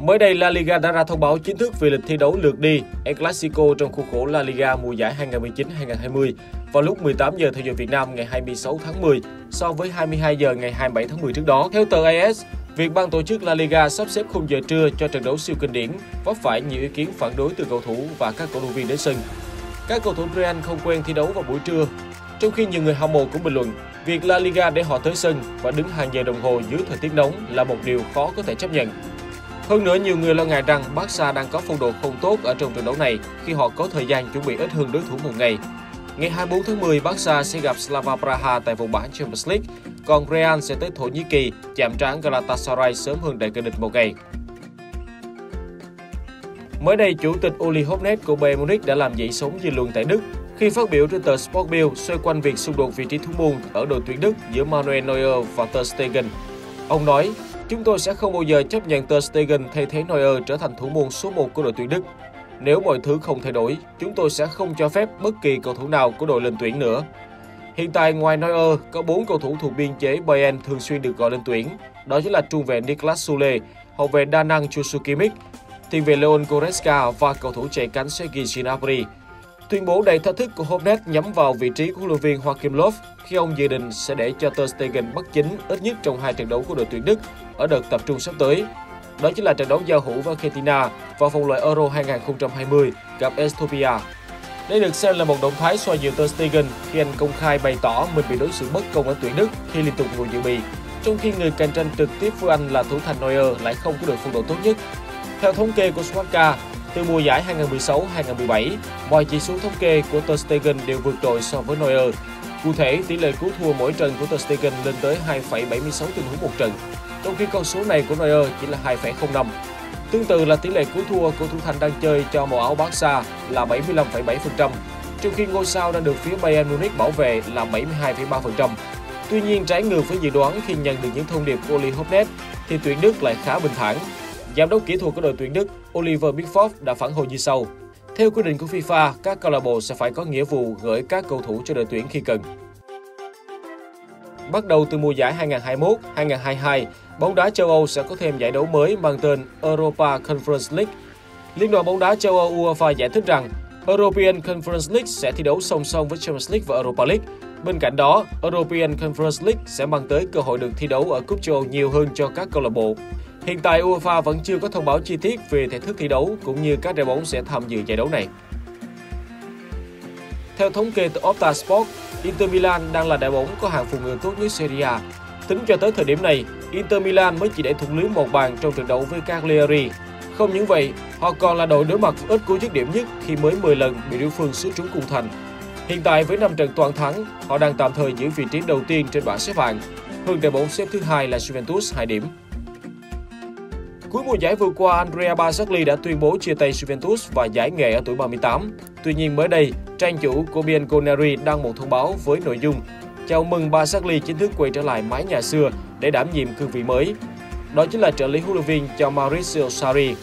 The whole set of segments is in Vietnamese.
Mới đây, La Liga đã ra thông báo chính thức về lịch thi đấu lượt đi El Clasico trong khuôn khổ La Liga mùa giải 2019-2020 vào lúc 18 giờ theo giờ Việt Nam ngày 26 tháng 10 so với 22 giờ ngày 27 tháng 10 trước đó. Theo tờ AS, việc ban tổ chức La Liga sắp xếp khung giờ trưa cho trận đấu siêu kinh điển vấp phải nhiều ý kiến phản đối từ cầu thủ và các cổ động viên đến sân. Các cầu thủ Real không quen thi đấu vào buổi trưa, trong khi nhiều người hâm mộ cũng bình luận việc La Liga để họ tới sân và đứng hàng giờ đồng hồ dưới thời tiết nóng là một điều khó có thể chấp nhận. Hơn nữa, nhiều người lo ngại rằng Barca đang có phong độ không tốt ở trong trận đấu này khi họ có thời gian chuẩn bị ít hơn đối thủ một ngày. Ngày 24 tháng 10, Barca sẽ gặp Slava Praha tại vòng bảng Champions League, còn Real sẽ tới Thổ Nhĩ Kỳ chạm trán Galatasaray sớm hơn đại kình địch một ngày. Mới đây, chủ tịch Uli Hoeneß của Bayern Munich đã làm dậy sóng dư luận tại Đức khi phát biểu trên tờ Sportbild xoay quanh việc xung đột vị trí thủ môn ở đội tuyển Đức giữa Manuel Neuer và Ter Stegen. Ông nói, Chúng tôi sẽ không bao giờ chấp nhận Ter Stegen thay thế Neuer trở thành thủ môn số 1 của đội tuyển Đức. Nếu mọi thứ không thay đổi, chúng tôi sẽ không cho phép bất kỳ cầu thủ nào của đội lên tuyển nữa. Hiện tại ngoài Neuer, có 4 cầu thủ thuộc biên chế Bayern thường xuyên được gọi lên tuyển. Đó chính là trung vệ Niklas Sule, hậu vệ đa năng Chusukimik, tiền vệ Leon Goretzka và cầu thủ chạy cánh Sergei Gnabry. Tuyên bố đầy thách thức của Hornet nhắm vào vị trí của huấn luyện viên Joachim Löw khi ông dự định sẽ để cho Ter Stegen bất chính ít nhất trong hai trận đấu của đội tuyển Đức ở đợt tập trung sắp tới. Đó chính là trận đấu giao hữu với Argentina vào vòng loại Euro 2020 gặp Ethiopia. Đây được xem là một động thái xoa dịu Ter Stegen khi anh công khai bày tỏ mình bị đối xử bất công ở tuyển Đức khi liên tục ngồi dự bị, trong khi người cạnh tranh trực tiếp với anh là thủ thành Neuer lại không có được phong độ tốt nhất. Theo thống kê của Swatka, từ mùa giải 2016-2017, mọi chỉ số thống kê của Ter Stegen đều vượt trội so với Neuer. Cụ thể, tỷ lệ cứu thua mỗi trận của Ter Stegen lên tới 2,76 tình huống một trận, trong khi con số này của Neuer chỉ là 2,05. Tương tự là tỷ lệ cứu thua của thủ thành đang chơi cho màu áo Barca là 75,7%, trong khi ngôi sao đang được phía Bayern Munich bảo vệ là 72,3%. Tuy nhiên, trái ngược với dự đoán khi nhận được những thông điệp của Oli thì tuyển Đức lại khá bình thản. Giám đốc kỹ thuật của đội tuyển Đức Oliver Bigford đã phản hồi như sau. Theo quy định của FIFA, các câu lạc bộ sẽ phải có nghĩa vụ gửi các cầu thủ cho đội tuyển khi cần. Bắt đầu từ mùa giải 2021-2022, bóng đá châu Âu sẽ có thêm giải đấu mới mang tên Europa Conference League. Liên đoàn bóng đá châu Âu UEFA giải thích rằng European Conference League sẽ thi đấu song song với Champions League và Europa League. Bên cạnh đó, European Conference League sẽ mang tới cơ hội được thi đấu ở cúp châu Âu nhiều hơn cho các câu lạc bộ. Hiện tại UEFA vẫn chưa có thông báo chi tiết về thể thức thi đấu cũng như các đội bóng sẽ tham dự giải đấu này. Theo thống kê từ Opta Sport, Inter Milan đang là đội bóng có hàng phòng ngự tốt nhất Serie A. Tính cho tới thời điểm này, Inter Milan mới chỉ để thủng lưới một bàn trong trận đấu với Cagliari. Không những vậy, họ còn là đội đối mặt ít cú dứt điểm nhất khi mới 10 lần bị đối phương xứ trúng cung thành. Hiện tại với 5 trận toàn thắng, họ đang tạm thời giữ vị trí đầu tiên trên bảng xếp hạng. Hơn đội bóng xếp thứ hai là Juventus 2 điểm. Cuối mùa giải vừa qua, Andrea Barzagli đã tuyên bố chia tay Juventus và giải nghệ ở tuổi 38. Tuy nhiên mới đây, trang chủ của Bianconeri đăng một thông báo với nội dung chào mừng Barzagli chính thức quay trở lại mái nhà xưa để đảm nhiệm cương vị mới. Đó chính là trợ lý huấn luyện viên cho Maurizio Sarri.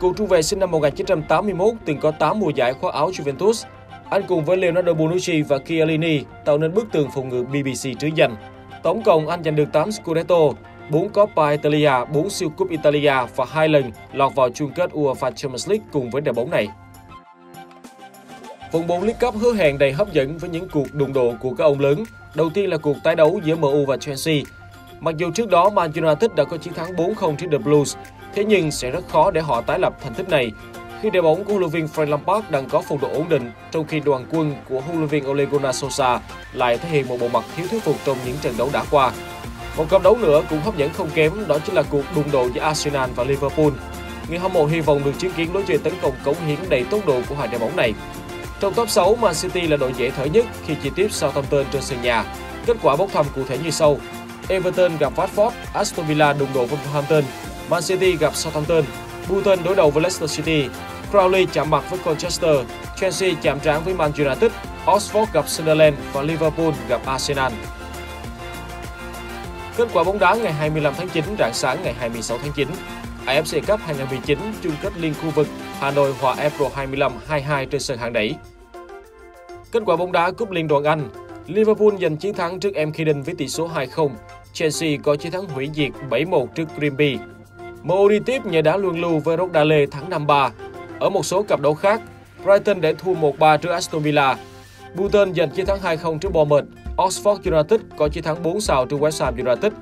Cựu trung vệ sinh năm 1981 từng có 8 mùa giải khoác áo Juventus. Anh cùng với Leonardo Bonucci và Chiellini tạo nên bức tường phòng ngự BBC trứ danh. Tổng cộng anh giành được 8 Scudetto, 4 Coppa Italia, 4 siêu cúp Italia và 2 lần lọt vào chung kết UEFA Champions League cùng với đội bóng này. Vòng 4 League Cup hứa hẹn đầy hấp dẫn với những cuộc đụng độ của các ông lớn. Đầu tiên là cuộc tái đấu giữa MU và Chelsea. Mặc dù trước đó Man United đã có chiến thắng 4-0 trước The Blues, thế nhưng sẽ rất khó để họ tái lập thành tích này khi đội bóng của huấn luyện viên Frank Lampard đang có phong độ ổn định, trong khi đoàn quân của huấn luyện viên Ole Gunnar Solskjaer lại thể hiện một bộ mặt thiếu thuyết phục trong những trận đấu đã qua. Một cặp đấu nữa cũng hấp dẫn không kém đó chính là cuộc đụng độ giữa Arsenal và Liverpool. Người hâm mộ hy vọng được chứng kiến lối chơi tấn công cống hiến đầy tốc độ của hai đội bóng này. Trong top 6, Man City là đội dễ thở nhất khi chỉ tiếp Southampton trên sân nhà. Kết quả bốc thăm cụ thể như sau. Everton gặp Watford, Aston Villa đụng độ với Wolverhampton, Man City gặp Southampton, Bolton đối đầu với Leicester City, Crowley chạm mặt với Colchester, Chelsea chạm trán với Man United, Oxford gặp Sunderland và Liverpool gặp Arsenal. Kết quả bóng đá ngày 25 tháng 9 rạng sáng ngày 26 tháng 9. AFC Cup 2019 chung kết liên khu vực Hà Nội hòa April 25 2-2 trên sân hạng đẩy. Kết quả bóng đá cúp Liên đoàn Anh, Liverpool giành chiến thắng trước em Kidden với tỷ số 2-0. Chelsea có chiến thắng hủy diệt 7-1 trước Grimby. MU đi tiếp nhà đá luân lưu với Rodale thắng 5-3. Ở một số cặp đấu khác, Brighton để thua 1-3 trước Aston Villa. Bolton giành chiến thắng 2-0 trước Bournemouth. Oxford United có chiến thắng 4 sao trước West Ham United.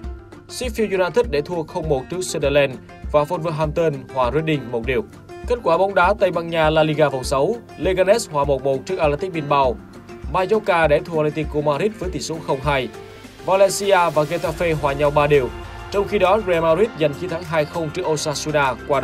Sheffield United để thua 0-1 trước Sunderland và Wolverhampton hòa Reading một điều. Kết quả bóng đá Tây Ban Nha La Liga vòng 6, Leganes hòa 1-1 trước Athletic Bilbao. Mallorca để thua Atletico Madrid với tỷ số 0-2. Valencia và Getafe hòa nhau 3 đều. Trong khi đó, Real Madrid giành chiến thắng 2-0 trước Osasuna qua